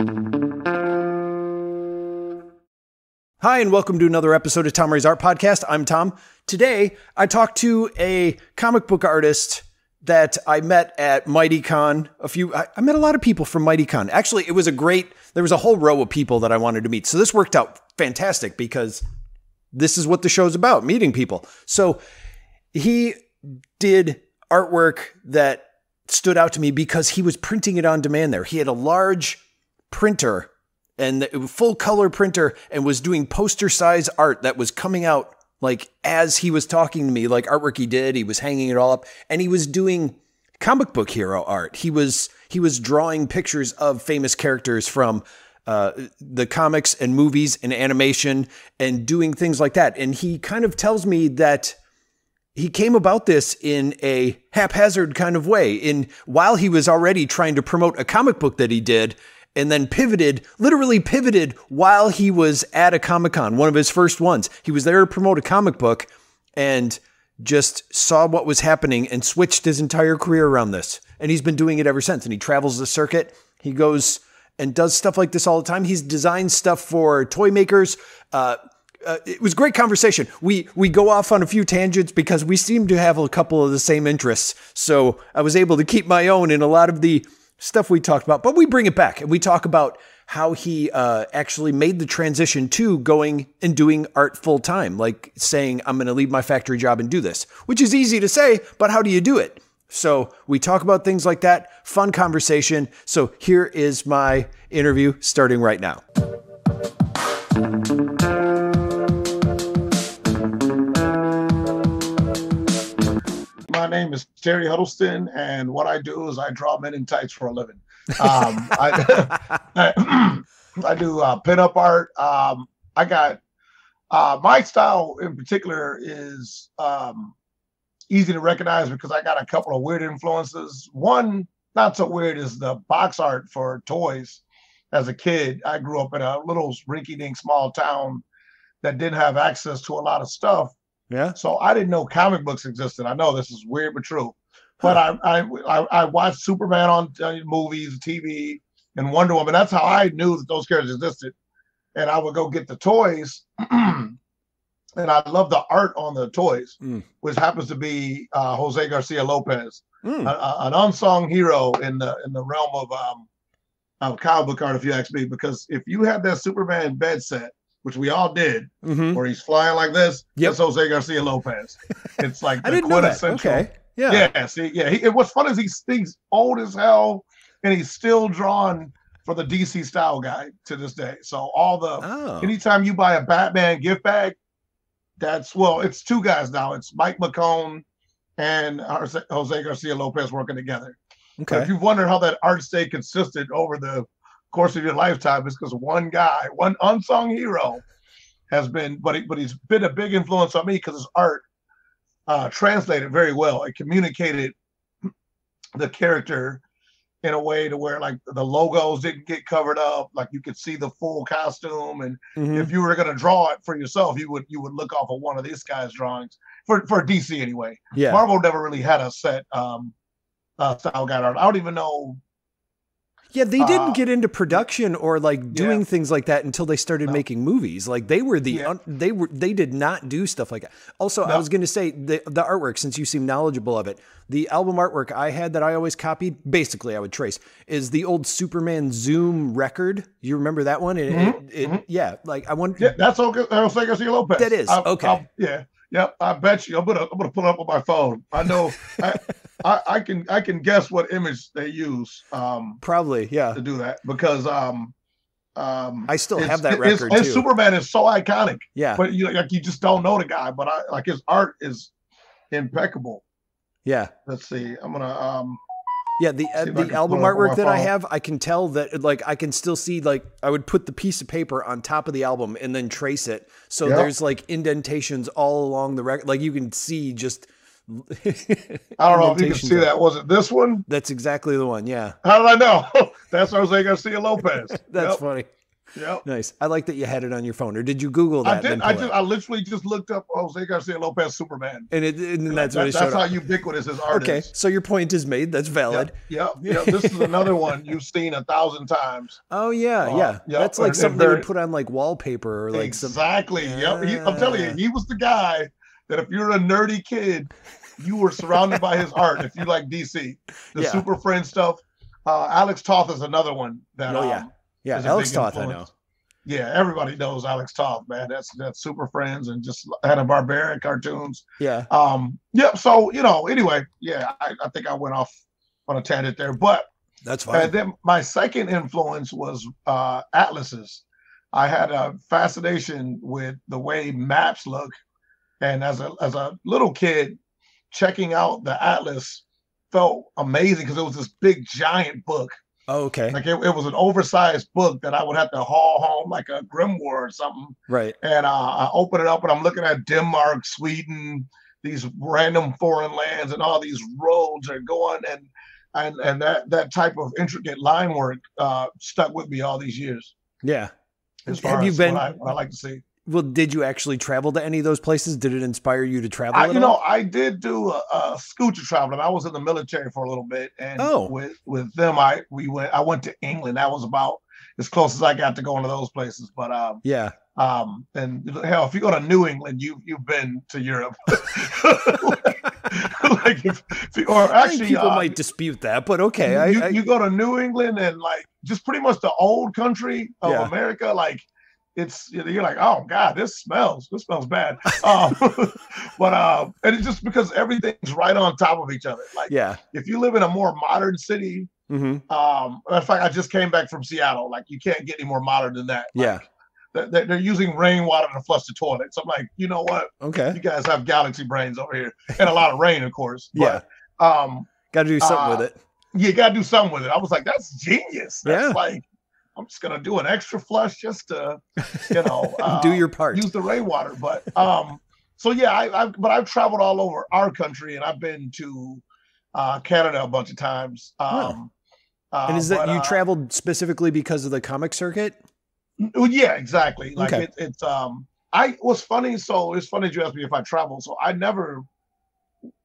Hi, and welcome to another episode of Tom Ray's Art Podcast. I'm Tom. Today, I talked to a comic book artist that I met at MightyCon. A few, I, I met a lot of people from MightyCon. Actually, it was a great. There was a whole row of people that I wanted to meet. So this worked out fantastic because this is what the show's about: meeting people. So he did artwork that stood out to me because he was printing it on demand there. He had a large printer and full color printer and was doing poster size art that was coming out like as he was talking to me, like artwork he did. He was hanging it all up and he was doing comic book hero art. He was he was drawing pictures of famous characters from uh, the comics and movies and animation and doing things like that. And he kind of tells me that he came about this in a haphazard kind of way in while he was already trying to promote a comic book that he did and then pivoted literally pivoted while he was at a comic-con one of his first ones. He was there to promote a comic book and just saw what was happening and switched his entire career around this. And he's been doing it ever since. And he travels the circuit. He goes and does stuff like this all the time. He's designed stuff for toy makers. Uh, uh, it was great conversation. We we go off on a few tangents because we seem to have a couple of the same interests. So I was able to keep my own in a lot of the stuff we talked about. But we bring it back and we talk about how he uh, actually made the transition to going and doing art full time, like saying I'm going to leave my factory job and do this, which is easy to say, but how do you do it? So we talk about things like that. Fun conversation. So here is my interview starting right now. Name is Terry Huddleston, and what I do is I draw men in tights for a living. Um, I, I, I, do uh, pinup art. Um, I got uh, my style in particular is um, easy to recognize because I got a couple of weird influences. One, not so weird, is the box art for toys. As a kid, I grew up in a little rinky-dink small town that didn't have access to a lot of stuff yeah. So I didn't know comic books existed. I know this is weird but true. But huh. I, I I watched Superman on uh, movies, TV, and Wonder Woman. That's how I knew that those characters existed. And I would go get the toys, and I love the art on the toys, mm. which happens to be uh, Jose Garcia Lopez, mm. a, a, an unsung hero in the in the realm of um, of comic book art, if you ask me. Because if you have that Superman bed set which we all did, mm-hmm. where he's flying like this. Yep. That's Jose Garcia Lopez. It's like the quintessential. Okay. Yeah. Yeah. See, yeah. He, what's funny is he's, he's old as hell, and he's still drawn for the DC style guy to this day. So all the oh. anytime you buy a Batman gift bag, that's well, it's two guys now. It's Mike McKone and Jose Garcia Lopez working together. Okay. If you've wondered how that art stayed consistent over the course of your lifetime is because one guy, one unsung hero, has been, but he, but he's been a big influence on me because his art uh, translated very well. It communicated the character in a way to where like the logos didn't get covered up, like you could see the full costume. And mm-hmm. if you were going to draw it for yourself, you would you would look off of one of these guys' drawings for for DC anyway. Yeah, Marvel never really had a set um, uh, style guide art. I don't even know yeah, they didn't uh, get into production or like doing yeah. things like that until they started no. making movies. Like they were the yeah. un- they were they did not do stuff like that. Also, no. I was going to say the the artwork since you seem knowledgeable of it. The album artwork I had that I always copied, basically I would trace, is the old Superman Zoom record. You remember that one? It, mm-hmm. it, it, mm-hmm. Yeah, like I want. Yeah, that's okay. Jose Garcia Lopez. That is I, okay. I, yeah, yeah. I bet you. I'm gonna I'm gonna pull up on my phone. I know. I, I, I, can I can guess what image they use. Um, Probably, yeah, to do that because um, um, I still have that record too. Superman is so iconic. Yeah, but you like you just don't know the guy. But I like his art is impeccable. Yeah. Let's see. I'm gonna um. Yeah, the uh, the album artwork that I have, I can tell that like I can still see like I would put the piece of paper on top of the album and then trace it. So yep. there's like indentations all along the record. Like you can see just I don't know if you can see that. Was it this one? That's exactly the one. Yeah. How did I know? That's Jose Garcia Lopez. That's yep. funny. Yep. Nice. I like that you had it on your phone, or did you Google that? I did. I just. I literally just looked up Jose Garcia Lopez Superman, and, it, and that's that, what That's how up. ubiquitous his art Okay, is. so your point is made. That's valid. Yeah. Yep. yep. this is another one you've seen a thousand times. Oh yeah, uh, yeah. Yep. That's like and, something and they would put on like wallpaper or like exactly. Some... Yep. He, I'm telling you, he was the guy that if you're a nerdy kid, you were surrounded by his art. If you like DC, the yeah. Super Friend stuff. Uh, Alex Toth is another one that. Oh yeah, um, yeah. Alex Toth, influence. I know yeah, everybody knows Alex Toth, man. That's that's Super Friends and just Hanna Barbera cartoons. Yeah. Um. Yep. Yeah, so you know, anyway, yeah, I, I think I went off on a tangent there, but that's fine. And then my second influence was uh, atlases. I had a fascination with the way maps look, and as a as a little kid, checking out the atlas felt amazing because it was this big giant book Oh, okay. Like it, it, was an oversized book that I would have to haul home like a grimoire or something. Right. And uh, I open it up and I'm looking at Denmark, Sweden, these random foreign lands, and all these roads are going and and and that that type of intricate line work uh, stuck with me all these years. Yeah. As far have you as been? What I, what I like to see. Well, did you actually travel to any of those places? Did it inspire you to travel? I, you know, I did do a, a scooter traveling. I was in the military for a little bit, and oh. with with them, I we went. I went to England. That was about as close as I got to going to those places. But um, yeah. Um, and hell, if you go to New England, you you've been to Europe. like if, if, or actually, people uh, might dispute that, but okay. You, I, I, you go to New England and like just pretty much the old country of yeah. America, like it's you know, you're like, oh god, this smells. This smells bad. Um, but um, and it's just because everything's right on top of each other. Like, yeah, if you live in a more modern city, mm-hmm. um, in fact, I just came back from Seattle. Like, you can't get any more modern than that. Like, yeah. They're, they're using rainwater to flush the toilets. I'm like, you know what? Okay. You guys have galaxy brains over here, and a lot of rain, of course. But, yeah. Um, got to do something uh, with it. You got to do something with it. I was like, that's genius. That's yeah. like I'm just gonna do an extra flush just to, you know, uh, do your part. Use the rainwater, but um, so yeah, I, I but I've traveled all over our country and I've been to uh, Canada a bunch of times. Um, uh, and is that but, you uh, traveled specifically because of the comic circuit? Well, yeah, exactly. Like okay. it, it's um, I was funny. So it's funny you asked me if I traveled. So I never.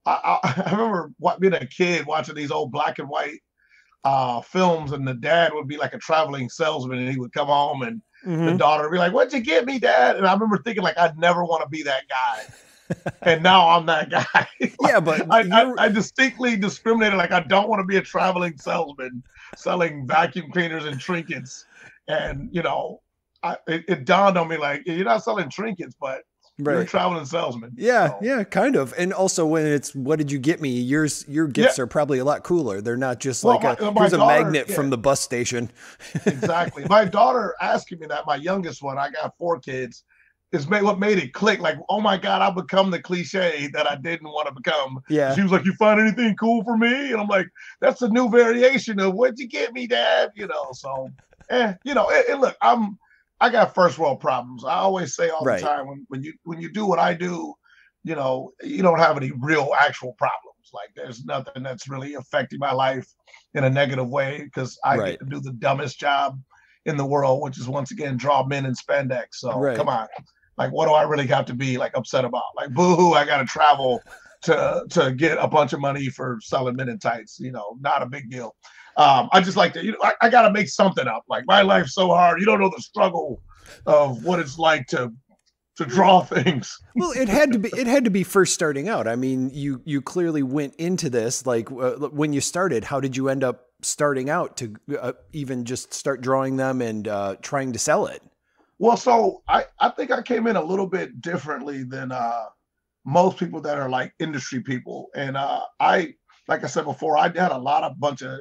I, I, I remember what, being a kid watching these old black and white uh, films, and the dad would be like a traveling salesman, and he would come home, and mm-hmm. the daughter would be like, "What'd you get me, Dad?" And I remember thinking like, I'd never want to be that guy. and now I'm that guy. like, yeah, but I, I, I, distinctly discriminated. Like I don't want to be a traveling salesman selling vacuum cleaners and trinkets. And you know, I, it, it, dawned on me like you're not selling trinkets, but Right. You're a traveling salesman. Yeah, so. yeah, kind of. And also when it's what did you get me? Yours your gifts yeah. are probably a lot cooler. They're not just well, like my, a my here's daughter, a magnet yeah. from the bus station. exactly. My daughter asking me that, my youngest one, I got four kids, is made what made it click. Like, oh my God, I become the cliche that I didn't want to become. Yeah. She was like, You find anything cool for me? And I'm like, that's a new variation of what'd you get me, Dad? You know, so eh, you know, and, and look, I'm I got first world problems. I always say all right. the time when, when you when you do what I do, you know, you don't have any real actual problems. Like there's nothing that's really affecting my life in a negative way because I right. get to do the dumbest job in the world, which is once again draw men in spandex. So right. come on. Like what do I really got to be like upset about? Like boo-hoo, I gotta travel to to get a bunch of money for selling men in tights. You know, not a big deal um, I just like to, you know, I, I got to make something up. Like my life's so hard. You don't know the struggle of what it's like to to draw things. well, it had to be. It had to be first starting out. I mean, you you clearly went into this like uh, when you started. How did you end up starting out to uh, even just start drawing them and uh, trying to sell it? Well, so I I think I came in a little bit differently than uh, most people that are like industry people, and uh, I like I said before, I had a lot of bunch of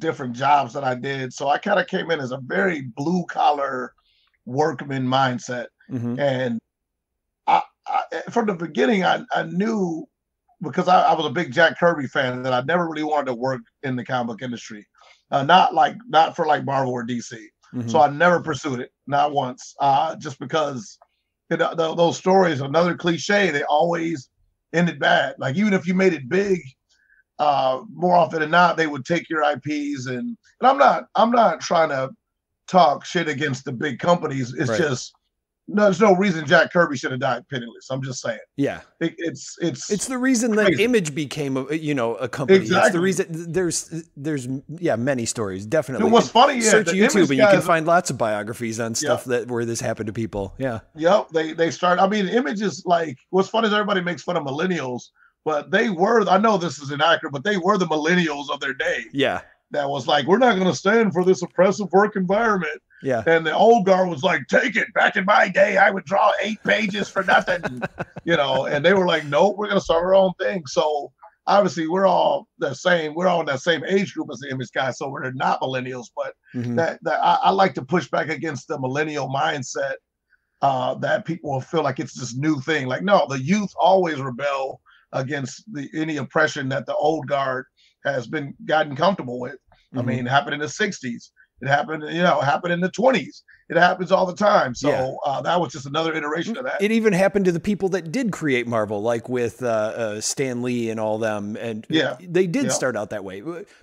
different jobs that I did. So I kind of came in as a very blue collar workman mindset. Mm-hmm. And I, I, from the beginning, I, I knew because I, I, was a big Jack Kirby fan that I never really wanted to work in the comic book industry. Uh, not like not for like Marvel or DC. Mm-hmm. So I never pursued it, not once. Uh, just because you know, the, those stories, another cliche, they always ended bad. Like even if you made it big, uh, more often than not, they would take your IPs and and I'm not I'm not trying to talk shit against the big companies. It's right. just no, there's no reason Jack Kirby should have died penniless. I'm just saying. Yeah, it, it's it's it's the reason crazy. that Image became a you know a company. Exactly. It's the reason there's there's yeah many stories definitely. It what's funny? Yeah, search YouTube and you can find lots of biographies on stuff that where this happened to people. Yeah. Yep. They they start. I mean, Image is like what's funny is everybody makes fun of millennials, but they were. I know this is inaccurate, but they were the millennials of their day. Yeah. That was like, we're not going to stand for this oppressive work environment yeah. And the old guard was like, take it. Back in my day, I would draw eight pages for nothing, you know, and they were like, nope, we're going to start our own thing. So obviously we're all the same. We're all in that same age group as the image guys. So we're not millennials, but mm-hmm. that, that I, I, like to push back against the millennial mindset uh, that people will feel like it's this new thing. Like, no, the youth always rebel against the any oppression that the old guard has been gotten comfortable with. Mm-hmm. I mean, it happened in the 60s it happened, you know, happened in the 20s. It happens all the time. So yeah. uh, that was just another iteration of that. It even happened to the people that did create Marvel, like with uh, uh, Stan Lee and all them. And yeah, they did yeah. start out that way.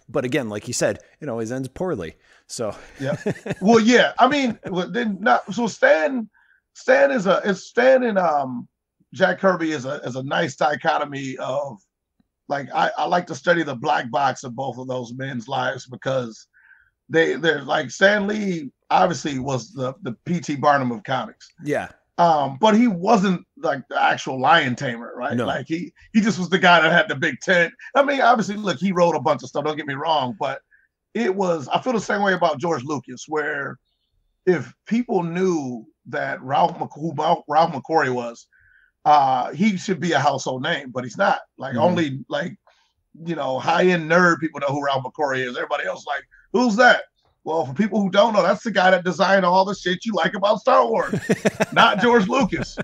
But again, like you said, it always ends poorly. So yeah. Well, yeah. I mean, then not so Stan. Stan is a is Stan and um Jack Kirby is a is a nice dichotomy of like I, I like to study the black box of both of those men's lives because they they're like Stan Lee obviously was the the PT Barnum of comics. Yeah. Um, but he wasn't like the actual lion tamer, right? No. Like he he just was the guy that had the big tent. I mean, obviously, look, he wrote a bunch of stuff. Don't get me wrong, but it was. I feel the same way about George Lucas, where if people knew that Ralph who Ralph McQuarrie was, uh, he should be a household name, but he's not. Like mm-hmm. only like you know high end nerd people know who Ralph McQuarrie is. Everybody else like Who's that? Well, for people who don't know, that's the guy that designed all the shit you like about Star Wars, not George Lucas.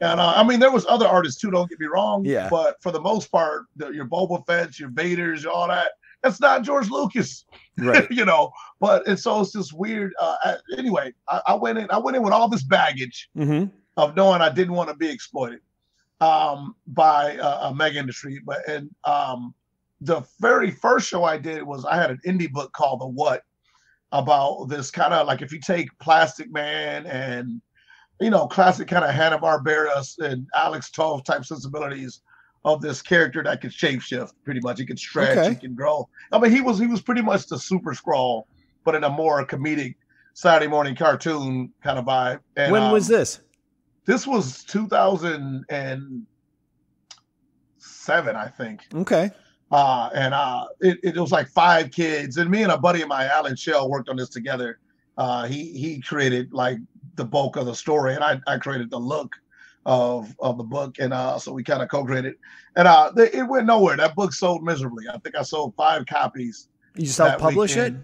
And uh, I mean, there was other artists too. Don't get me wrong. Yeah. But for the most part, the, your Boba Fett's, your Vaders, all that, that's not George Lucas. Right. you know. But and so it's just weird. Uh, anyway, I, I, went in. I went in with all this baggage mm-hmm. Of knowing I didn't want to be exploited um, by uh, a mega industry. But and um, the very first show I did was I had an indie book called The What about this kind of like if you take Plastic Man and you know classic kind of Hanna Barbera and Alex Toth type sensibilities of this character that could shapeshift pretty much. He could stretch, okay. he can grow. I mean, he was he was pretty much the Super Scroll, but in a more comedic Saturday morning cartoon kind of vibe. And, when um, was this? This was 2007, I think. Okay. Uh, and uh, it, it was like five kids, and me and a buddy of mine, Alan Shell, worked on this together. Uh, he he created like the bulk of the story, and I, I created the look of of the book, and uh, so we kind of co-created, and uh, it went nowhere. That book sold miserably. I think I sold five copies. You self-publish it?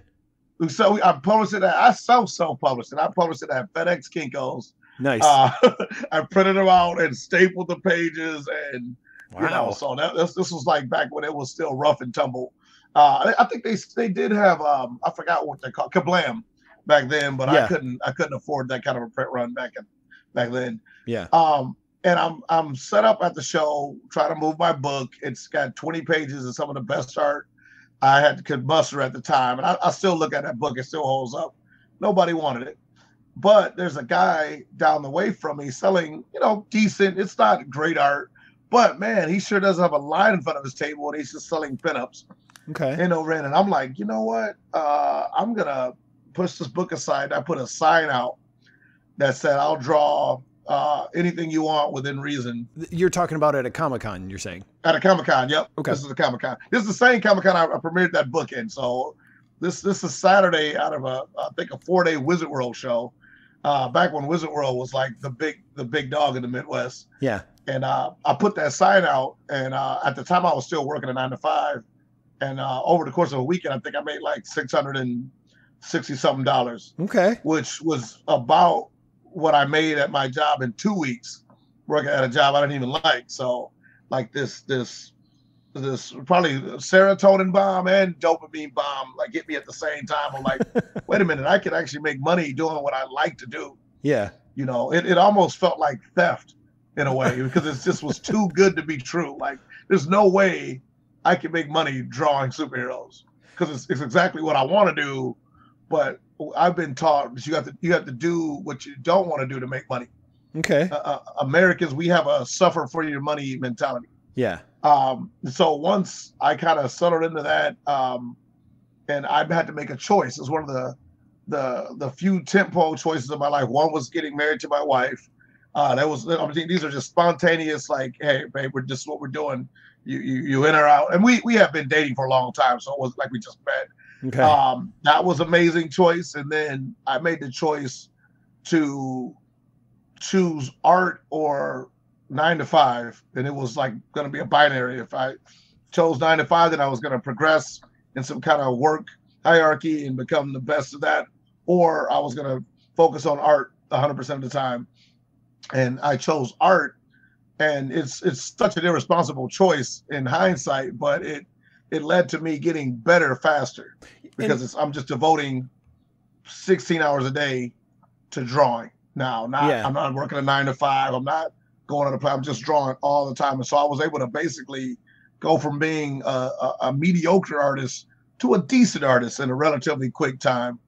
So I published it. At, I self self-published it. I published it at FedEx Kinkos. Nice. Uh, I printed them out and stapled the pages and Wow. You know, so that, this, this was like back when it was still rough and tumble. Uh, I, I think they they did have um, I forgot what they called Kablam back then, but yeah. I couldn't I couldn't afford that kind of a print run back in back then. Yeah. Um, and I'm I'm set up at the show trying to move my book. It's got 20 pages of some of the best art I had could muster at the time, and I, I still look at that book. It still holds up. Nobody wanted it, but there's a guy down the way from me selling, you know, decent. It's not great art, but man, he sure does have a line in front of his table and he's just selling pinups. Okay. You know, Ren. And I'm like, you know what? Uh, I'm gonna push this book aside. I put a sign out that said, I'll draw uh, anything you want within reason. You're talking about at a Comic Con, you're saying? At a Comic Con, yep. Okay. This is a Comic Con. This is the same Comic Con I, I, premiered that book in. So this this is Saturday out of a I think a four day Wizard World show. Uh, back when Wizard World was like the big the big dog in the Midwest. Yeah and uh, I put that sign out. And uh, at the time, I was still working a nine to five. And uh, over the course of a weekend, I think I made like six hundred and sixty something dollars. Okay, which was about what I made at my job in two weeks, working at a job I didn't even like. So, like this, this, this probably serotonin bomb and dopamine bomb like hit me at the same time. I'm like, wait a minute, I could actually make money doing what I like to do. Yeah, you know, it, it almost felt like theft in a way because it just was too good to be true. Like there's no way I can make money drawing superheroes because it's, it's exactly what I want to do, but I've been taught that you have to you have to do what you don't want to do to make money. Okay. Uh, uh, Americans, we have a suffer for your money mentality. Yeah. Um, so once I kind of settled into that, um, and I had to make a choice. It's one of the the the few tempo choices of my life. One was getting married to my wife. Uh, that was I mean, these are just spontaneous, like, hey, babe, we're just what we're doing. You, you you in or out, and we we have been dating for a long time, so it was like we just met. Okay. Um, that was amazing choice, and then I made the choice to choose art or nine to five, and it was like going to be a binary. If I chose nine to five, then I was going to progress in some kind of work hierarchy and become the best of that, or I was going to focus on art 100% of the time. And I chose art, and it's it's such an irresponsible choice in hindsight, but it it led to me getting better faster because it's I'm just devoting 16 hours a day to drawing now. Not yeah. I'm not working a nine to five. I'm not going on the plan. I'm just drawing all the time, and so I was able to basically go from being a, a, a mediocre artist to a decent artist in a relatively quick time.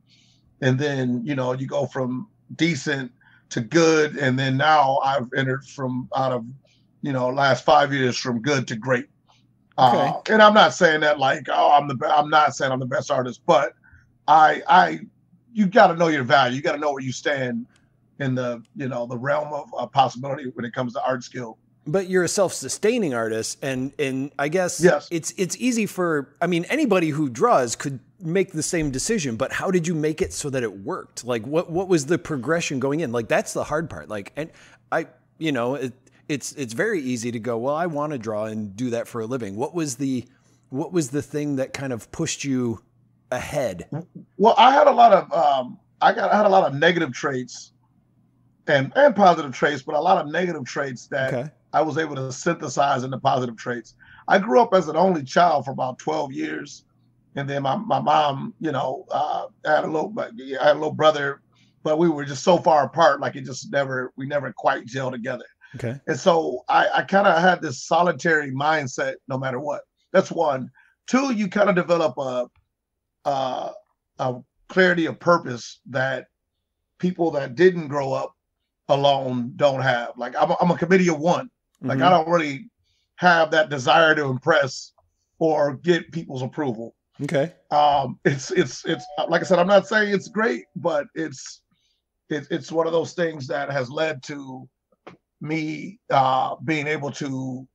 And then, you know, you go from decent to good. And then now I've entered from out of, you know, last five years from good to great. Okay. Uh, and I'm not saying that like, oh, I'm the best. I'm not saying I'm the best artist, but I, I, you got to know your value. You got to know where you stand in the, you know, the realm of, of possibility when it comes to art skill. But you're a self-sustaining artist and and i guess yes. it's it's easy for i mean anybody who draws could make the same decision but how did you make it so that it worked? Like what what was the progression going in? Like that's the hard part. Like and i you know it, it's it's very easy to go well i want to draw and do that for a living. What was the what was the thing that kind of pushed you ahead? Well i had a lot of um i got i had a lot of negative traits and and positive traits but a lot of negative traits that okay I was able to synthesize into positive traits. I grew up as an only child for about 12 years. And then my, my mom, you know, uh, had a little, I had a little brother, but we were just so far apart, like it just never, we never quite gelled together. Okay. And so I, I kind of had this solitary mindset, no matter what. That's one. Two, you kind of develop a, a, a clarity of purpose that people that didn't grow up alone don't have. Like I'm a, I'm a committee of one. Like mm-hmm. I don't really have that desire to impress or get people's approval. Okay. Um, it's it's it's like I said, I'm not saying it's great, but it's it's it's one of those things that has led to me uh, being able to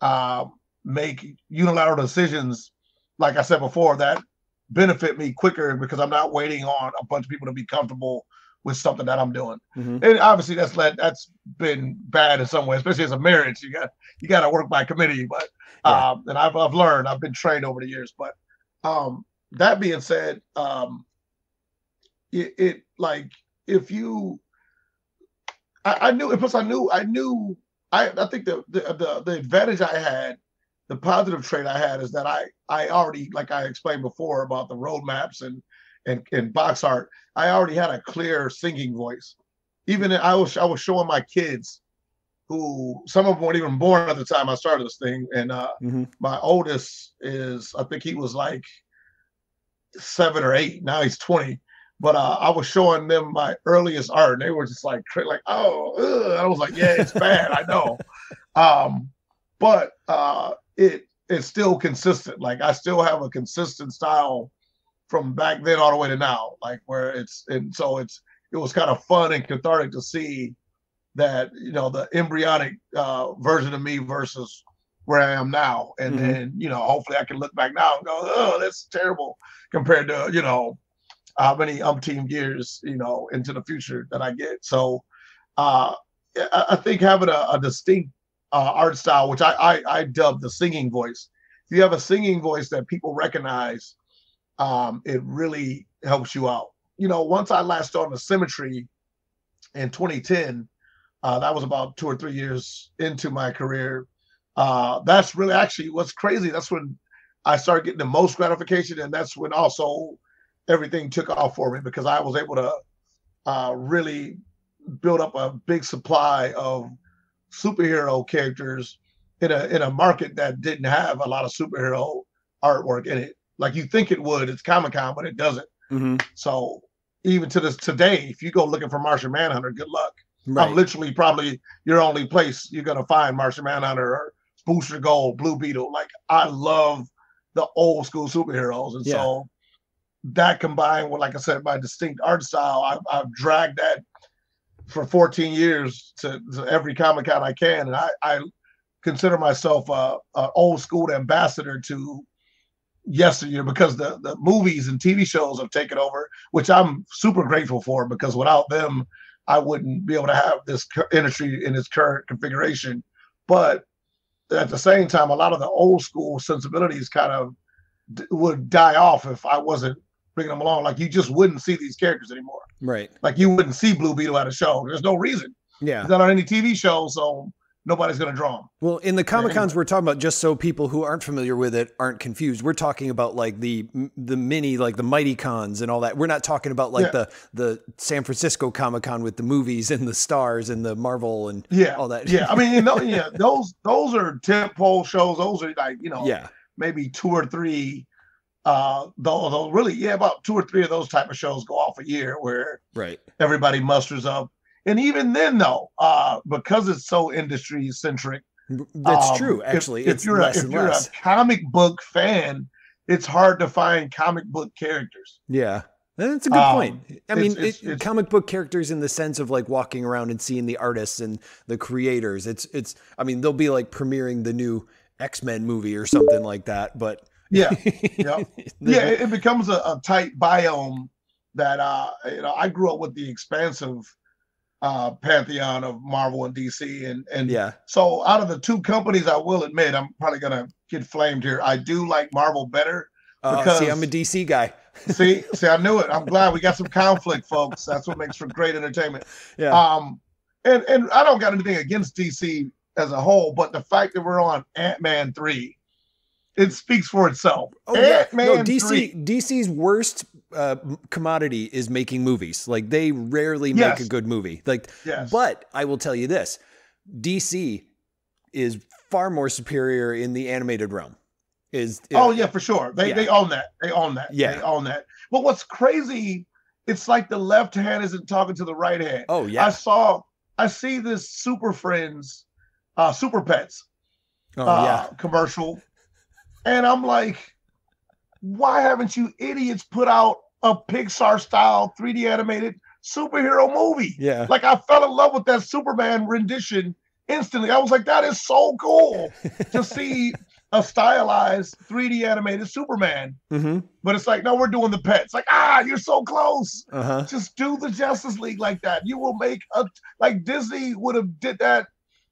uh, make unilateral decisions, like I said before, that benefit me quicker because I'm not waiting on a bunch of people to be comfortable with something that I'm doing. Mm-hmm. And obviously that's led that's been bad in some way, especially as a marriage. You got you got to work by committee. But yeah. um, and I've I've learned, I've been trained over the years. But um, that being said, um, it, it like if you, I, I knew. Plus, I knew I knew. I I think the, the the the advantage I had, the positive trait I had is that I I already like I explained before about the roadmaps and and, and box art, I already had a clear singing voice. Even I was I was showing my kids, who some of them weren't even born at the time I started this thing, and uh, mm-hmm. my oldest is I think he was like seven or eight. Now he's twenty. But uh, I was showing them my earliest art, and they were just like, like, oh, ugh. I was like, yeah, it's bad, I know. Um, but uh, it it's still consistent. Like I still have a consistent style from back then all the way to now, like where it's and so it's it was kind of fun and cathartic to see that you know the embryonic uh, version of me versus where I am now, and mm-hmm. then you know hopefully I can look back now and go, oh, that's terrible compared to you know how many umpteen years you know into the future that I get. So uh, I, I think having a, a distinct uh, art style, which I, I I dub the singing voice. If you have a singing voice that people recognize um, it really helps you out. You know, once I last started to symmetry in 2010, uh, that was about two or three years into my career. Uh, that's really actually what's crazy. That's when I started getting the most gratification, and that's when also everything took off for me because I was able to uh, really build up a big supply of superhero characters in a in a market that didn't have a lot of superhero artwork in it like you think it would. It's Comic Con, but it doesn't. Mm-hmm. So even to this today, if you go looking for Martian Manhunter, good luck. Right. I'm literally probably your only place you're gonna find Martian Manhunter or Booster Gold, Blue Beetle. Like I love the old school superheroes, and yeah. so that combined with, like I said, my distinct art style, I've, I've dragged that for 14 years to, to every comic con I can, and I, I consider myself a, a, old school ambassador to yesteryear because the the movies and TV shows have taken over, which I'm super grateful for because without them, I wouldn't be able to have this industry in its current configuration. But at the same time, a lot of the old school sensibilities kind of d- would die off if I wasn't bringing them along. Like you just wouldn't see these characters anymore. Right. Like you wouldn't see Blue Beetle at a show. There's no reason. Yeah. He's not on any TV show, so nobody's going to draw them. Well, in the Comic Cons we're talking about, just so people who aren't familiar with it aren't confused, we're talking about like the the mini, like the Mighty Cons and all that. We're not talking about like yeah. the the San Francisco Comic Con with the movies and the stars and the Marvel and yeah, all that. yeah, I mean, you know, yeah, those those are tentpole shows. Those are like you know, yeah, maybe two or three. Uh, though, though really, yeah, about two or three of those type of shows go off a year where right everybody musters up and even then, though, uh, because it's so industry centric, that's um, true. Actually, if, if you're a, if you're a comic book fan, it's hard to find comic book characters. Yeah. That's a good um, point. I mean, it's, it's, it, it's, comic book characters in the sense of like walking around and seeing the artists and the creators. It's it's. I mean, they'll be like premiering the new X Men movie or something like that. But yeah, yeah, yeah. It becomes a, a, tight biome that uh, you know. I grew up with the expansive uh, pantheon of Marvel and DC. And and yeah. So out of the two companies, I will admit I'm probably gonna get flamed here. I do like Marvel better. Uh, because, see, I'm a DC guy. see, see, I knew it. I'm glad we got some conflict, folks. That's what makes for great entertainment. Yeah. Um, and and I don't got anything against DC as a whole, but the fact that we're on Ant Man three, it speaks for itself. Oh Ant-Man yeah, no, DC 3. DC's worst uh, commodity is making movies. Like they rarely make a good movie. Like, yes. but I will tell you this: DC is far more superior in the animated realm. Is oh yeah, for sure. They yeah. they own that. They own that. Yeah, they own that. But what's crazy? It's like the left hand isn't talking to the right hand. Oh yeah. I saw. I see this Super Friends, uh, Super Pets, oh, uh, yeah. commercial, and I'm like why haven't you idiots put out a Pixar style 3D animated superhero movie? Yeah. Like I fell in love with that Superman rendition instantly. I was like, that is so cool to see a stylized 3D animated Superman. Mm-hmm. But it's like, no, we're doing the pets. Like, ah, you're so close. Uh-huh. Just do the Justice League like that. You will make a like Disney would have did that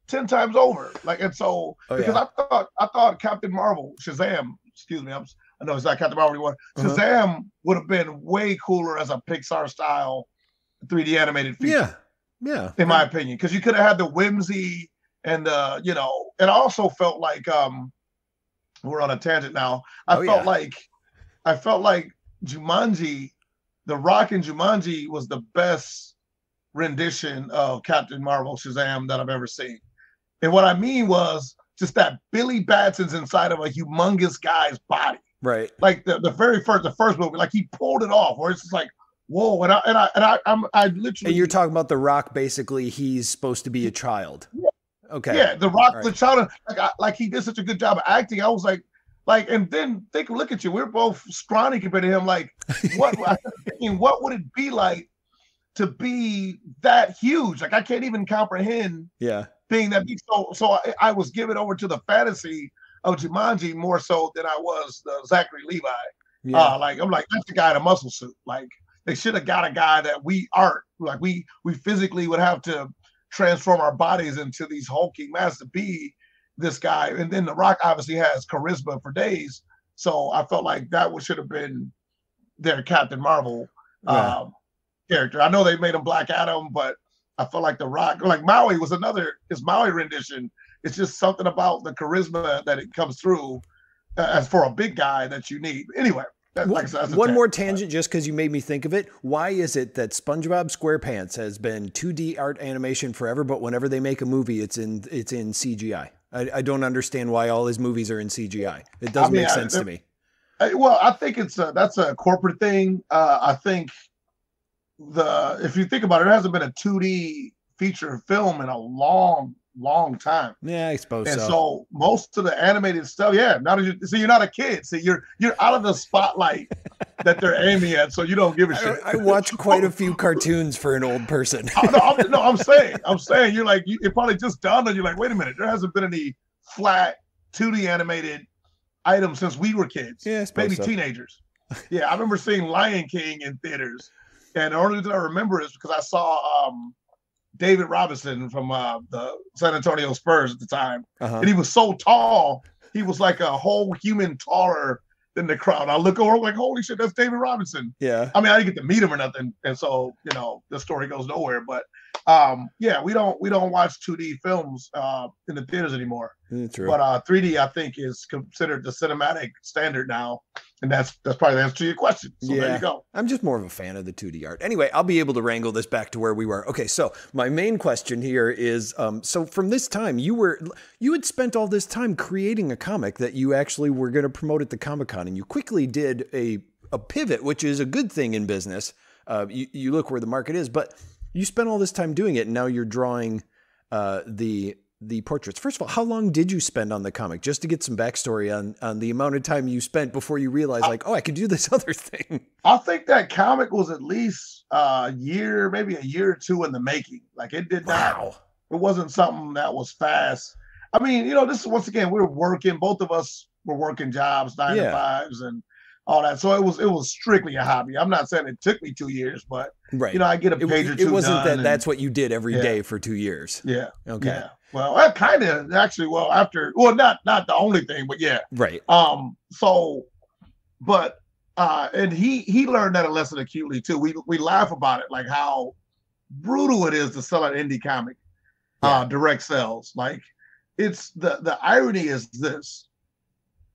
10 times over. Like, and so oh, because yeah. I thought I thought Captain Marvel, Shazam, excuse me, I'm I know it's not Captain Marvel anymore. Uh-huh. Shazam would have been way cooler as a Pixar style 3D animated feature. Yeah. Yeah. In my opinion. Because you could have had the whimsy and the, you know, it also felt like um we're on a tangent now. I oh, felt yeah. like I felt like Jumanji, The Rock and Jumanji was the best rendition of Captain Marvel Shazam that I've ever seen. And what I mean was just that Billy Batson's inside of a humongous guy's body. Right. Like the, the very first the first movie, like he pulled it off where it's just like, whoa, and I and I and I I'm I literally And you're talking about the rock basically he's supposed to be a child. Yeah. Okay. Yeah, the rock right. the child like I, like he did such a good job of acting. I was like like and then think look at you. We're both scrawny compared to him. Like what thinking, what would it be like to be that huge? Like I can't even comprehend yeah being that big. So so I, I was given over to the fantasy of Jumanji more so than I was the Zachary Levi. Yeah. Uh, like I'm like that's the guy in a muscle suit. Like they should have got a guy that we aren't. Like we we physically would have to transform our bodies into these hulking masses to be this guy. And then The Rock obviously has charisma for days. So I felt like that should have been their Captain Marvel yeah. um, character. I know they made him Black Adam, but I felt like The Rock, like Maui was another his Maui rendition it's just something about the charisma that it comes through uh, as for a big guy that you need. Anyway, that, like, one more tangent, just because you made me think of it. Why is it that SpongeBob SquarePants has been 2D art animation forever, but whenever they make a movie, it's in it's in CGI? I, I don't understand why all his movies are in CGI. It doesn't I mean, make sense I, to me. well, I think it's a, that's a corporate thing. Uh, I think the if you think about it, there hasn't been a 2D feature film in a long, long time. Yeah, I suppose and so. so most of the animated stuff, yeah, not as you, so you're not a kid. So you're you're out of the spotlight that they're aiming at, so you don't give a shit. I, I watch quite a few cartoons for an old person. no, I'm, no, I'm saying, I'm saying, you're like, you, it probably just dawned on you, like, wait a minute, there hasn't been any flat 2D animated items since we were kids, Yeah, I maybe so. teenagers. Yeah, I remember seeing Lion King in theaters, and the only reason I remember is because I saw um, David Robinson from uh, the San Antonio Spurs at the time, Uh-huh. and he was so tall, he was like a whole human taller than the crowd. I look over, like, holy shit, that's David Robinson. Yeah. I mean, I didn't get to meet him or nothing, and so you know the story goes nowhere. But um, yeah, we don't we don't watch 2D films uh, in the theaters anymore. Mm, True. But uh, 3D, I think, is considered the cinematic standard now, and that's that's probably the answer to your question. So there Yeah. you go. I'm just more of a fan of the 2D art. Anyway, I'll be able to wrangle this back to where we were. Okay, so my main question here is um, so from this time you were you had spent all this time creating a comic that you actually were going to promote at the Comic Con, and you quickly did a a pivot, which is a good thing in business. Uh, you, you look where the market is, but you spent all this time doing it, and now you're drawing uh, the the portraits. First of all, how long did you spend on the comic? Just to get some backstory on on the amount of time you spent before you realized, like, oh, I could do this other thing. I think that comic was at least a year, maybe a year or two in the making. Like it did not. It wasn't something that was fast. I mean, you know, this is once again we're working. Both of us were working jobs, nine to fives, and all that. So it was it was strictly a hobby. I'm not saying it took me two years, but Right. you know, I get a it, page or it two. wasn't done that and- that's what you did every day Yeah. for two years. Yeah. Okay. Yeah. Well, that kind of actually. Well, after well, not not the only thing, but yeah. Right. Um. So, but uh, and he he learned that a lesson acutely too. We we laugh about it, like how brutal it is to sell an indie comic, uh, direct sales. Like it's the the irony is this: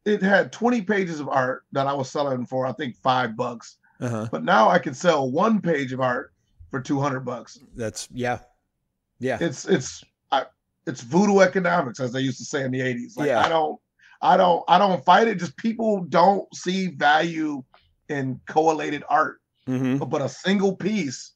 it had 20 pages of art that I was selling for I think five bucks, Uh-huh. but now I can sell one page of art for 200 bucks. That's yeah. Yeah. It's it's I, it's voodoo economics, as they used to say in the 80s. Like Yeah. I don't I don't I don't fight it. Just people don't see value in collated art, hmm but a single piece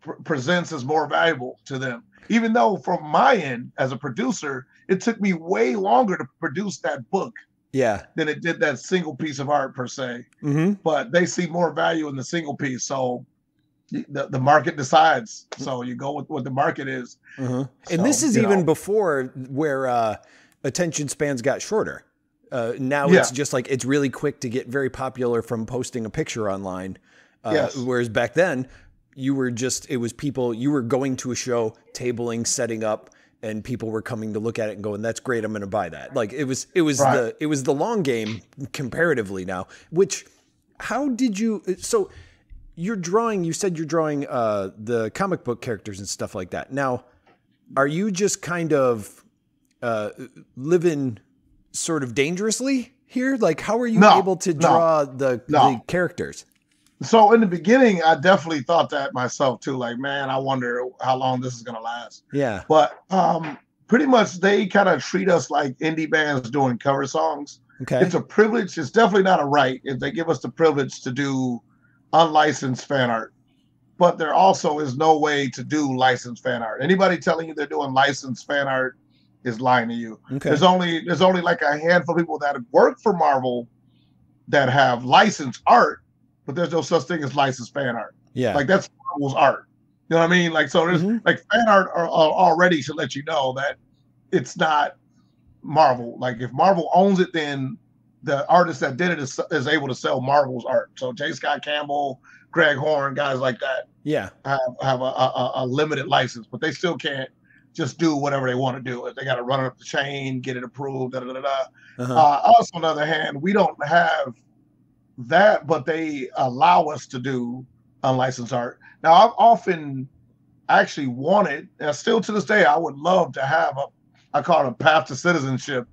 pr- presents as more valuable to them. Even though from my end as a producer, it took me way longer to produce that book Yeah. than it did that single piece of art per se. hmm But they see more value in the single piece, so the, the market decides. So you go with what the market is. uh And this is even know. before where uh, attention spans got shorter. Uh, now Yeah. it's just like it's really quick to get very popular from posting a picture online. Uh, Yes. Whereas back then, you were just it was people you were going to a show, tabling, setting up, and people were coming to look at it and going, "That's great, I'm going to buy that." Like it was it was Right. the it was the long game comparatively now. Which how did you so you're drawing you said you're drawing uh the comic book characters and stuff like that now are you just kind of uh living sort of dangerously here like how are you No, able to no, draw the, no. the characters So in the beginning, I definitely thought that myself too. Like, man, I wonder how long this is gonna last. yeah But um, pretty much they kind of treat us like indie bands doing cover songs. okay It's a privilege. It's definitely not a right if they give us the privilege to do unlicensed fan art. But there also is no way to do licensed fan art. Anybody telling you they're doing licensed fan art is lying to you. okay There's only there's only like a handful of people that work for Marvel that have licensed art, but there's no such thing as licensed fan art. yeah Like that's Marvel's art. You know what I mean? Like so, there's Mhm. like fan art are, are already should let you know that it's not Marvel. Like if Marvel owns it, then the artist that did it is, is able to sell Marvel's art. So J. Scott Campbell, Greg Horn, guys like that yeah have have a, a, a limited license, but they still can't just do whatever they want to do. If they got to run it up the chain, get it approved, da da da da. uh-huh. Uh, us, on the other hand, we don't have that, but they allow us to do unlicensed art. Now, I've often actually wanted, and still to this day, I would love to have a, I call it a path to citizenship.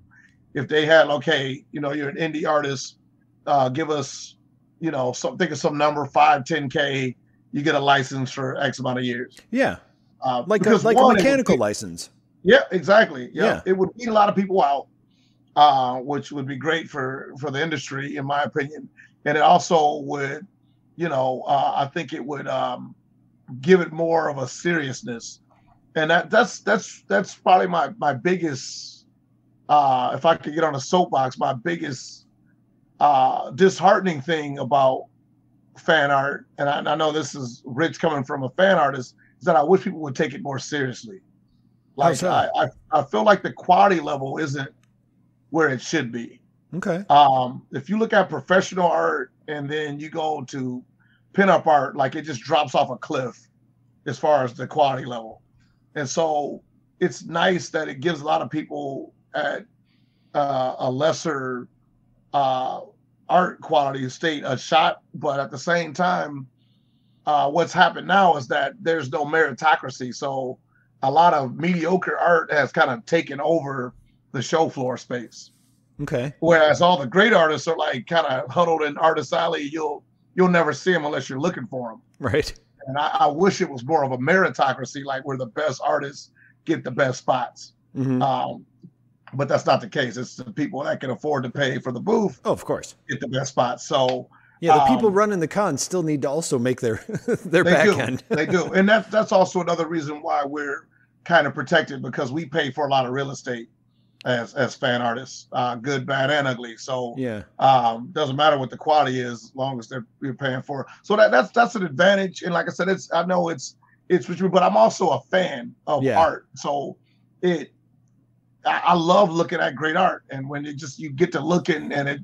If they had, okay, you know, you're an indie artist, uh, give us, you know, some, think of some number, five, 10K, you get a license for X amount of years. yeah Uh, like a, like one, a mechanical be- license yeah, exactly. Yeah. Yeah. It would beat a lot of people out, uh, which would be great for for the industry, in my opinion. And it also would, you know, uh, I think it would um, give it more of a seriousness. And that that's that's that's probably my my biggest uh if I could get on a soapbox, my biggest uh disheartening thing about fan art, and I, and I know this is rich coming from a fan artist, is that I wish people would take it more seriously. Like I, I, I feel like the quality level isn't where it should be. Okay. Um, if you look at professional art and then you go to pinup art, like it just drops off a cliff as far as the quality level. And so it's nice that it gives a lot of people at uh, a lesser uh, art quality state a shot, but at the same time, uh, what's happened now is that there's no meritocracy. So a lot of mediocre art has kind of taken over the show floor space. Okay. Whereas all the great artists are like kind of huddled in artist alley. You'll you'll never see them unless you're looking for them. Right. And I, I wish it was more of a meritocracy, like where the best artists get the best spots. Mm-hmm. Um, but that's not the case. It's the people that can afford to pay for the booth. Oh, of course, get the best spot. So yeah, the um, people running the con still need to also make their their back do. end. they do, and that's that's also another reason why we're kind of protected because we pay for a lot of real estate as as fan artists, uh, good, bad, and ugly. So yeah, um, doesn't matter what the quality is, as long as they're you're paying for. It. So that that's that's an advantage. And like I said, it's I know it's it's but I'm also a fan of yeah. art. So it I, love looking at great art, and when it just you get to looking and it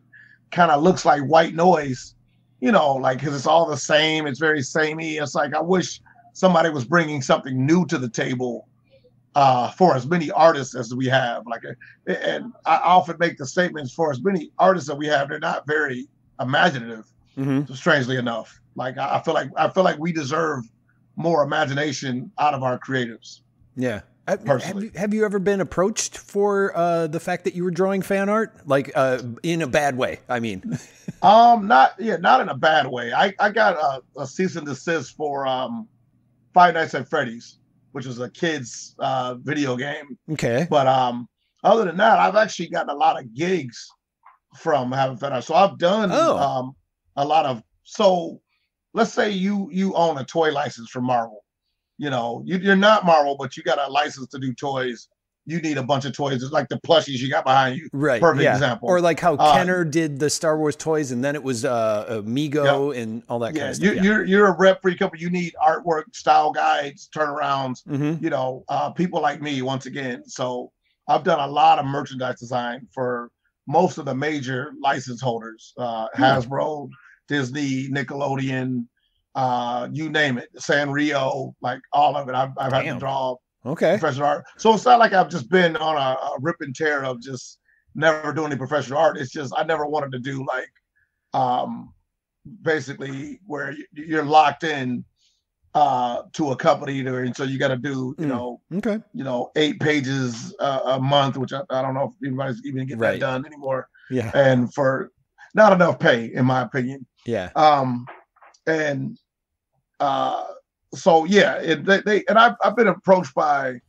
kind of looks like white noise, you know, like because it's all the same, it's very samey. It's like I wish somebody was bringing something new to the table uh, for as many artists as we have. Like, and I often make the statements for as many artists that we have, they're not very imaginative. Mm-hmm. Strangely enough, like I feel like I feel like we deserve more imagination out of our creatives. Yeah, have you, have you ever been approached for uh, the fact that you were drawing fan art, like uh, in a bad way? I mean, um, not yeah, not in a bad way. I I got a, a cease and desist for um, Five Nights at Freddy's, which was a kids uh, video game. Okay, but um, other than that, I've actually gotten a lot of gigs from having fan art. So I've done oh. um, a lot of so. Let's say you you own a toy license from Marvel you know, you, are not Marvel, but you got a license to do toys. You need a bunch of toys. It's like the plushies you got behind you. Right. Perfect yeah. example. Or like how uh, Kenner did the Star Wars toys, and then it was uh, Mego yeah. and all that yeah, kind of stuff. You, yeah. You're you're a rep for your company. You need artwork, style guides, turnarounds. Mm-hmm. You know, uh, people like me. Once again, so I've done a lot of merchandise design for most of the major license holders: uh, hmm. Hasbro, Disney, Nickelodeon, uh, you name it, Sanrio, like all of it. I've, I've had to draw okay professional art. So it's not like I've just been on a, a rip and tear of just never doing any professional art. It's just I never wanted to do like um basically where you're locked in uh to a company to, and so you got to do you mm. know okay you know eight pages uh, a month which I, I, don't know if anybody's even getting right. that done anymore yeah and for not enough pay in my opinion yeah um and uh, so yeah, it, they, they and I've I've been approached by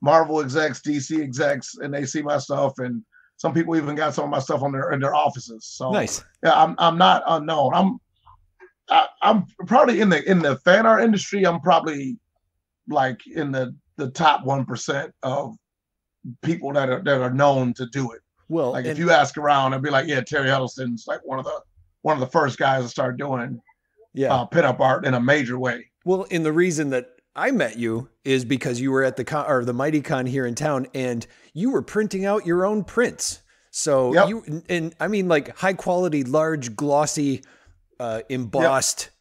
Marvel execs, DC execs, and they see my stuff, and some people even got some of my stuff on their in their offices. So nice. Yeah, I'm I'm not unknown. I'm I, am i am probably in the in the fan art industry. I'm probably like in the the top one percent of people that are that are known to do it. Well, like if you ask around, I'd be like, yeah, Terry Huddleston's like one of the one of the first guys to start doing yeah. uh, pinup art in a major way. Well, and the reason that I met you is because you were at the con or the Mighty Con here in town, and you were printing out your own prints. So yep. you and I mean like high quality, large, glossy, uh, embossed yep.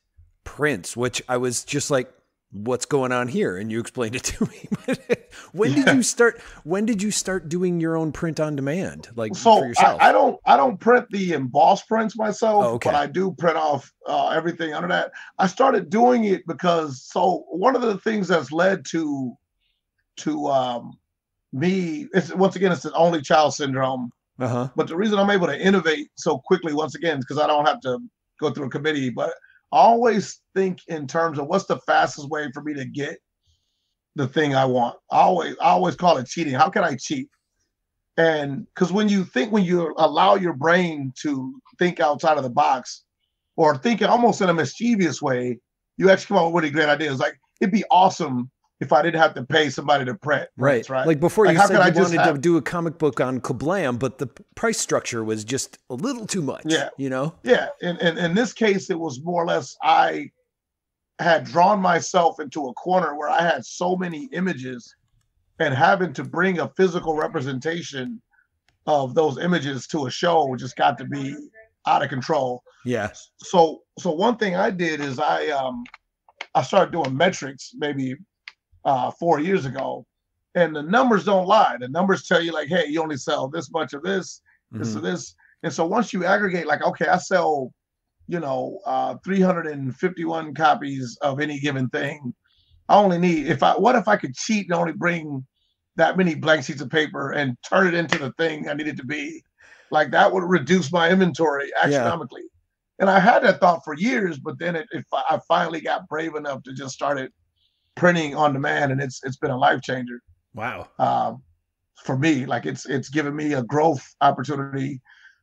prints, which I was just like, what's going on here and you explained it to me when yeah. did you start when did you start doing your own print on demand like so for yourself I, I don't i don't print the embossed prints myself oh, okay. but i do print off uh, everything under that i started doing it because so one of the things that's led to to um me it's once again it's the only child syndrome uh-huh. but the reason i'm able to innovate so quickly once again is because i don't have to go through a committee but always think in terms of what's the fastest way for me to get the thing I want. I always I always call it cheating. How can I cheat? And because when you think when you allow your brain to think outside of the box or think almost in a mischievous way, you actually come up with really great ideas. Like it'd be awesome if I didn't have to pay somebody to print. Right. Right. Like before like you said you wanted have... to do a comic book on Kablam, but the price structure was just a little too much. Yeah. You know? Yeah. And, and in this case, it was more or less I had drawn myself into a corner where I had so many images and having to bring a physical representation of those images to a show just got to be out of control. Yeah. So so one thing I did is I um I started doing metrics maybe uh, four years ago, and the numbers don't lie. The numbers tell you like, hey, you only sell this much of this, this mm-hmm. of this, and so once you aggregate, like, okay, I sell, you know, uh, 351 copies of any given thing. I only need if I what if I could cheat and only bring that many blank sheets of paper and turn it into the thing I needed to be. Like that would reduce my inventory astronomically. Yeah. And I had that thought for years, but then it, it, I finally got brave enough to just start it printing on demand, and it's it's been a life changer. Wow. Um, for me, like it's it's given me a growth opportunity,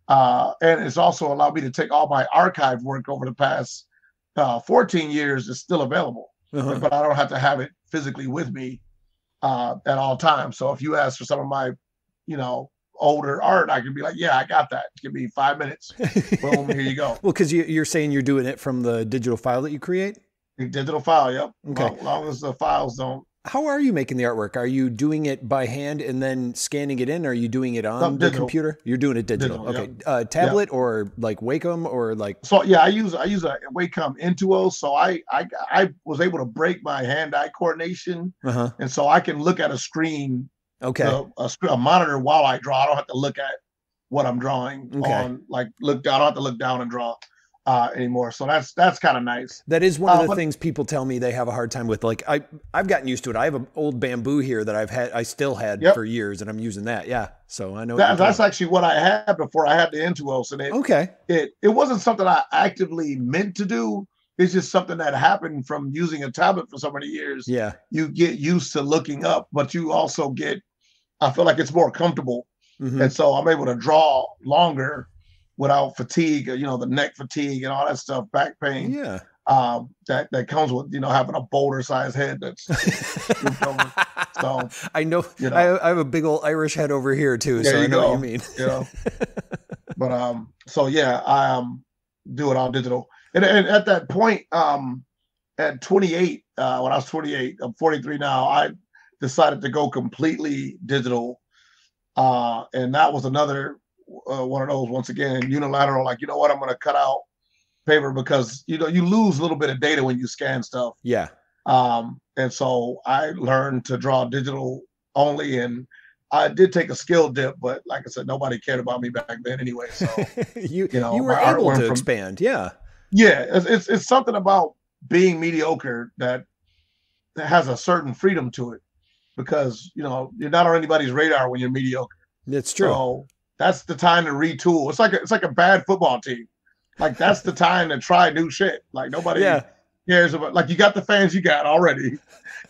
uh, and it's also allowed me to take all my archive work over the past uh, 14 years is still available, uh-huh. but I don't have to have it physically with me uh, at all times. So if you ask for some of my, you know, older art, I can be like, yeah, I got that. Give me five minutes. Boom, here you go. well, because you, are saying you're doing it from the digital file that you create. Digital file, yep. Okay. As long, long as the files don't. How are you making the artwork? Are you doing it by hand and then scanning it in? Or are you doing it on no, the computer? You're doing it digital. digital okay. Yep. Uh, tablet yep. or like Wacom or like. So yeah, I use I use a Wacom Intuos. So I I I was able to break my hand-eye coordination, uh-huh. and so I can look at a screen, okay, a, a, a, monitor while I draw. I don't have to look at what I'm drawing okay. on. Like look. I don't have to look down and draw uh, anymore. So that's that's kind of nice. That is one of uh, the but, things people tell me they have a hard time with. Like I I've gotten used to it. I have an old bamboo here that I've had I still had yep. for years, and I'm using that. Yeah, so I know that, that's actually what I had before I had the Intuos, and it okay. It it wasn't something I actively meant to do. It's just something that happened from using a tablet for so many years. Yeah, you get used to looking up, but you also get. I feel like it's more comfortable, mm-hmm. and so I'm able to draw longer without fatigue, you know, the neck fatigue and all that stuff, back pain. Yeah. Um, that that comes with you know having a boulder sized head that's so I know, you know I, I, have a big old Irish head over here too, so I know go. what you mean. you know, but um, so yeah, I um do it all digital, and, and at that point, um, at 28, uh, when I was 28, I'm 43 now, I decided to go completely digital, uh, and that was another uh, one of those once again unilateral. Like you know what, I'm going to cut out paper because you know you lose a little bit of data when you scan stuff. Yeah. Um, and so I learned to draw digital only, and I did take a skill dip, but like I said, nobody cared about me back then anyway. So you you know you were able to from, expand, yeah. Yeah, it's, it's it's something about being mediocre that that has a certain freedom to it because you know you're not on anybody's radar when you're mediocre. It's true. So that's the time to retool. It's like a, it's like a bad football team. Like that's the time to try new shit. Like nobody yeah. cares about. Like you got the fans you got already,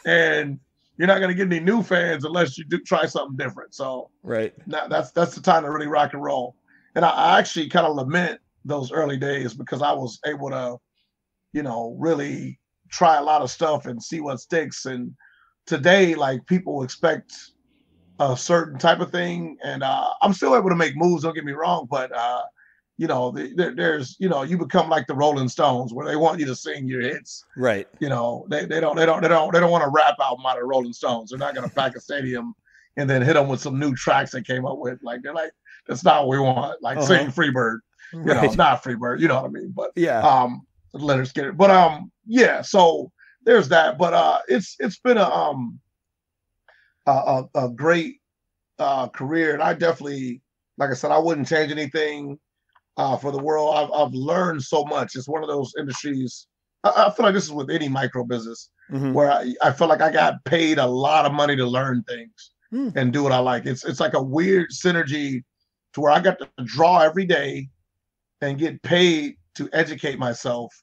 and you're not gonna get any new fans unless you do try something different. So right now that's that's the time to really rock and roll. And I, I actually kind of lament those early days because I was able to, you know, really try a lot of stuff and see what sticks. And today, like people expect a certain type of thing, and uh, I'm still able to make moves. Don't get me wrong, but uh, you know, the, there's you know, you become like the Rolling Stones, where they want you to sing your hits. Right. You know, they, they don't they don't they don't they don't want to rap album out of Rolling Stones. They're not going to pack a stadium and then hit them with some new tracks they came up with. Like they're like, that's not what we want. Like uh-huh. sing Freebird. You right. know, not Freebird. You know what I mean? But yeah. Um, get it. But um, yeah. So there's that. But uh, it's it's been a um a, a, great uh, career, and I definitely, like I said, I wouldn't change anything uh, for the world. I've, I've learned so much. It's one of those industries. I, I feel like this is with any micro business mm-hmm. where I, I feel like I got paid a lot of money to learn things mm. and do what I like. It's it's like a weird synergy to where I got to draw every day and get paid to educate myself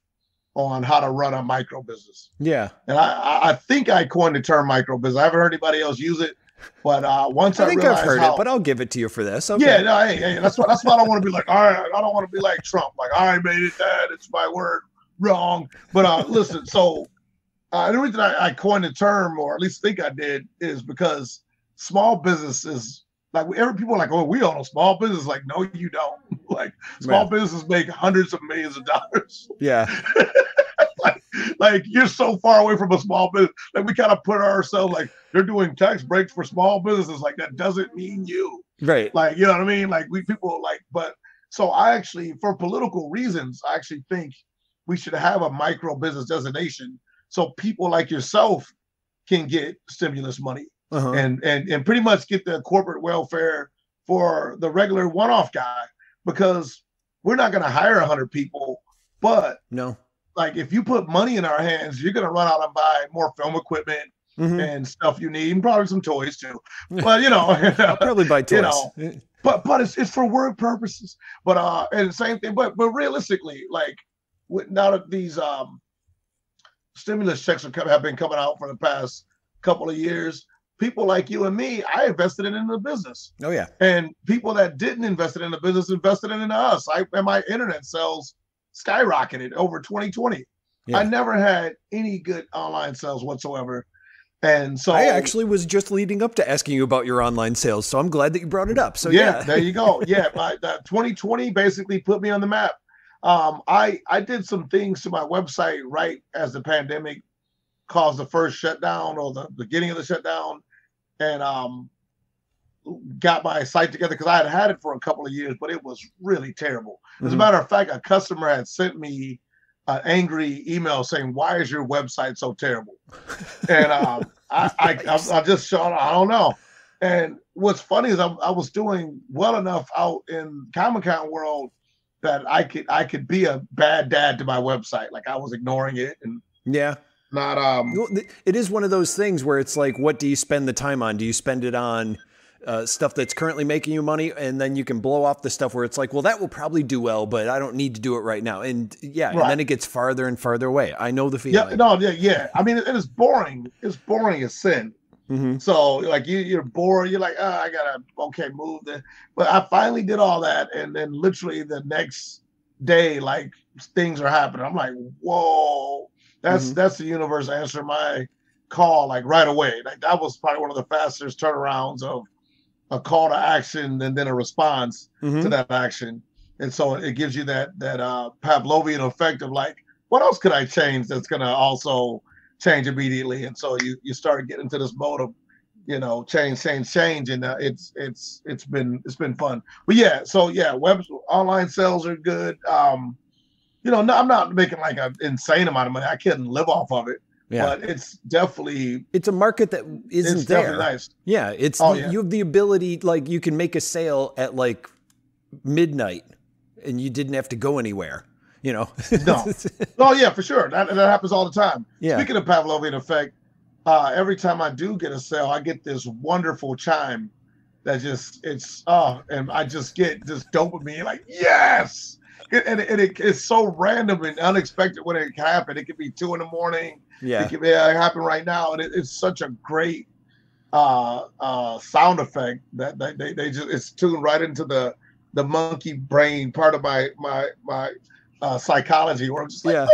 on how to run a micro business. Yeah. And I, I think I coined the term micro business. I haven't heard anybody else use it. But uh, once I, I think I've heard how, it, but I'll give it to you for this. Okay. Yeah, no, hey, hey, that's why that's why I don't want to be like, all right, I don't want to be like Trump, like I made it that it's my word wrong. But uh, listen, so Uh, the reason I, I coined the term, or at least think I did, is because small business is like every people are like, oh, we own a small business. Like, no, you don't. like, small right. businesses make hundreds of millions of dollars. Yeah. like, like you're so far away from a small business. Like we kind of put ourselves like they're doing tax breaks for small businesses. Like that doesn't mean you. Right. Like, you know what I mean? Like we people like, but so I actually, for political reasons, I actually think we should have a micro business designation so people like yourself can get stimulus money uh-huh. and and and pretty much get the corporate welfare for the regular one-off guy because we're not going to hire 100 people but no. like if you put money in our hands you're going to run out and buy more film equipment mm-hmm. and stuff you need and probably some toys too. But you know I'll probably buy toys. you know, but but it's, it's for work purposes. But uh and the same thing but but realistically like with now that these um stimulus checks are, have been coming out for the past couple of years people like you and me, I invested in the business. Oh yeah. And people that didn't invest in the business invested in us. I and my internet sales skyrocketed over 2020. Yeah. I never had any good online sales whatsoever. And so I actually was just leading up to asking you about your online sales. So I'm glad that you brought it up. So yeah, yeah. there you go. Yeah, my, 2020 basically put me on the map. Um, I I did some things to my website right as the pandemic caused the first shutdown or the beginning of the shutdown, and um, got my site together because I had had it for a couple of years, but it was really terrible. Mm-hmm. As a mm-hmm. matter of fact, a customer had sent me an angry email saying, "Why is your website so terrible?" and um, I, I, I, I, just shot. I don't know. And what's funny is I, I was doing well enough out in Comic Con world that I could I could be a bad dad to my website. Like I was ignoring it and yeah, not um it is one of those things where it's like what do you spend the time on? Do you spend it on uh, stuff that's currently making you money and then you can blow off the stuff where it's like well that will probably do well but i don't need to do it right now. And yeah right. and then it gets farther and farther away. I know the feeling. yeah no yeah yeah. I mean it, it is boring. It's boring as sin. Mm-hmm. so like you you're bored you're like oh i gotta okay move the but i finally did all that and then literally the next day like things are happening. I'm like whoa that's mm-hmm. that's the universe answer my call like right away. Like that was probably one of the fastest turnarounds of a call to action and then a response mm-hmm. to that action. And so it gives you that that uh, Pavlovian effect of like, what else could I change that's gonna also change immediately? And so you you start getting to this mode of you know change change change and uh, it's it's it's been it's been fun but yeah so yeah web online sales are good um you know, no, I'm not making like an insane amount of money. I couldn't live off of it. Yeah. But it's definitely it's a market that isn't there. Nice. Yeah, it's oh, the, yeah. you have the ability like you can make a sale at like midnight and you didn't have to go anywhere. You know. no. Oh yeah, for sure. That that happens all the time. Yeah. Speaking of Pavlovian effect, uh, every time I do get a sale, I get this wonderful chime that just it's oh, and I just get this dopamine like yes and, and it, it's so random and unexpected when it happened. It could be two in the morning. Yeah, it could be uh, happen right now, and it, it's such a great uh, uh, sound effect that they, they, they just it's tuned right into the the monkey brain part of my my my uh, psychology, where I'm just like, yeah.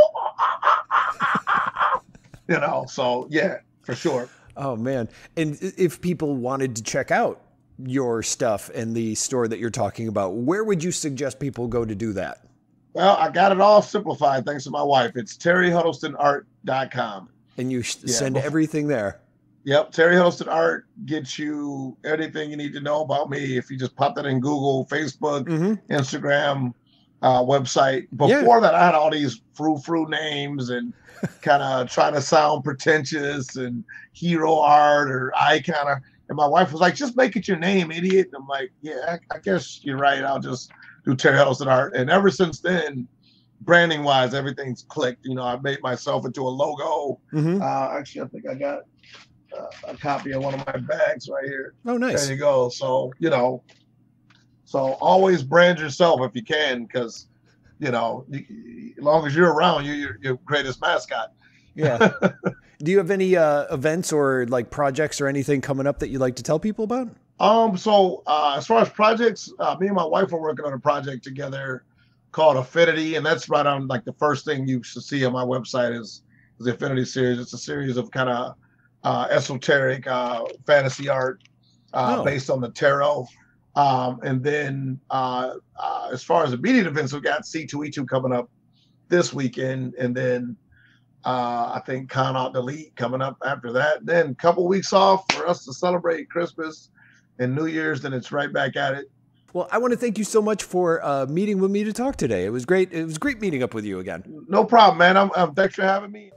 you know. So yeah, for sure. Oh man! And if people wanted to check out your stuff and the store that you're talking about, where would you suggest people go to do that? Well, I got it all simplified thanks to my wife. It's terryhuddlestonart.com. And you yeah, send before, everything there. Yep. Terry Huddleston Art gets you everything you need to know about me. If you just pop that in Google, Facebook, mm-hmm. Instagram, uh, website. Before yeah. that, I had all these frou frou names and kind of trying to sound pretentious and hero art or I kind of and my wife was like, just make it your name, idiot. And I'm like, yeah, I, I guess you're right. I'll just do Terry Huddleston art. And ever since then, branding wise, everything's clicked. You know, I made myself into a logo. Mm-hmm. Uh, actually, I think I got uh, a copy of one of my bags right here. Oh, nice. There you go. So, you know, so always brand yourself if you can, because, you know, you, as long as you're around, you're your, your greatest mascot. Yeah. Do you have any uh, events or like projects or anything coming up that you'd like to tell people about? Um, so uh, as far as projects, uh, me and my wife are working on a project together called Affinity, and that's right on like the first thing you should see on my website is the Affinity Series. It's a series of kind of uh, esoteric uh, fantasy art uh, oh. based on the tarot. Um, and then uh, uh, as far as immediate events, we've got C2E2 coming up this weekend, and then uh, I think Con Out Delete coming up after that. Then a couple weeks off for us to celebrate Christmas and New Year's. Then it's right back at it. Well, I want to thank you so much for uh, meeting with me to talk today. It was great. It was great meeting up with you again. No problem, man. I'm, I'm thanks for having me.